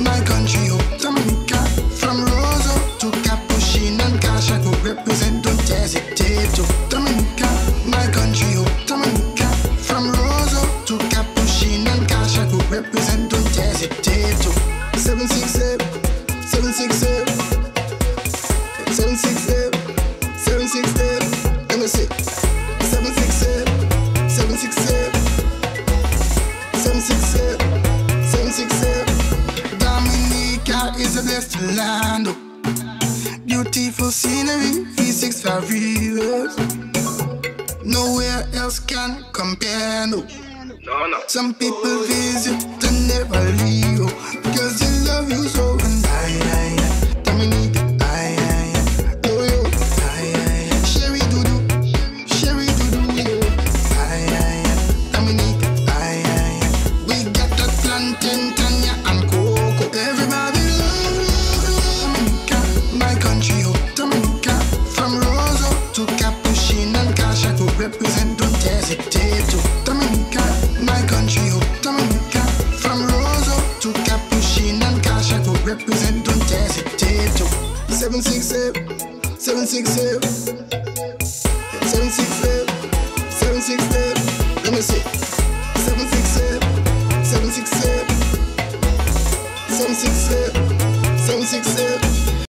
my country, oh, Dominica. From Roseau to Capuchin and Kasha, go represent, don't hesitate, oh, Dominica, my country, oh, Dominica. From Roseau to Capuchin and Kasha, go represent, don't hesitate, oh. 767, 767, 767, 767, let me see. 767, 767, 767, 767. A blessed land. oh. Beautiful scenery, 365 rivers. Nowhere else can compare. No. No, no. Some people visit and never leave. oh, Because they love you so. And I, shall we do Sherry do I, I, Dominica, I, seven six seven seven six seven seven six seven seven six seven. Let me see. Seven six seven seven six seven seven six seven seven six seven.